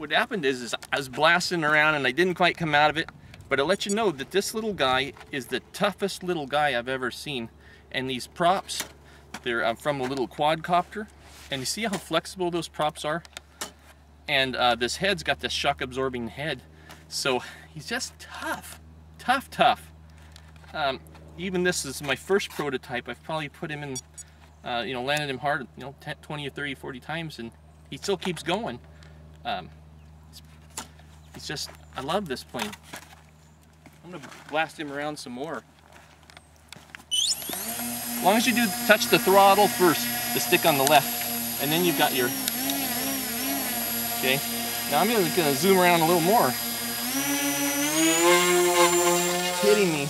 what happened is, is I was blasting around and I didn't quite come out of it, but it let you know that this little guy is the toughest little guy I've ever seen. And these props, they're uh, from a little quadcopter. And you see how flexible those props are? And uh, this head's got this shock absorbing head. So he's just tough, tough, tough. Um, even this is my first prototype. I've probably put him in, uh, you know, landed him hard, you know, 10, 20 or 30, 40 times and he still keeps going. Um, it's just, I love this plane. I'm gonna blast him around some more. As long as you do touch the throttle first, the stick on the left, and then you've got your, okay. Now I'm gonna, gonna zoom around a little more. Hitting me.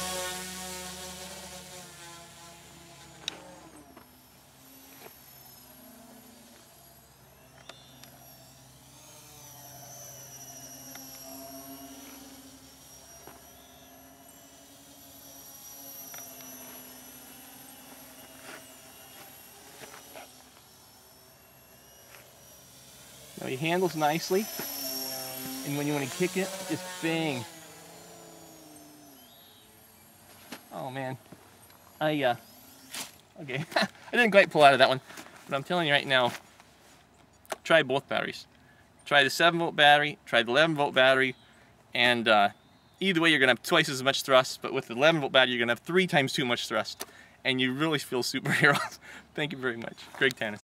Now he handles nicely, and when you want to kick it, just bang. Oh man, I uh, okay, I didn't quite pull out of that one, but I'm telling you right now, try both batteries. Try the 7 volt battery, try the 11 volt battery, and uh, either way you're gonna have twice as much thrust, but with the 11 volt battery you're gonna have three times too much thrust, and you really feel superheroes. Thank you very much. Greg Tanous.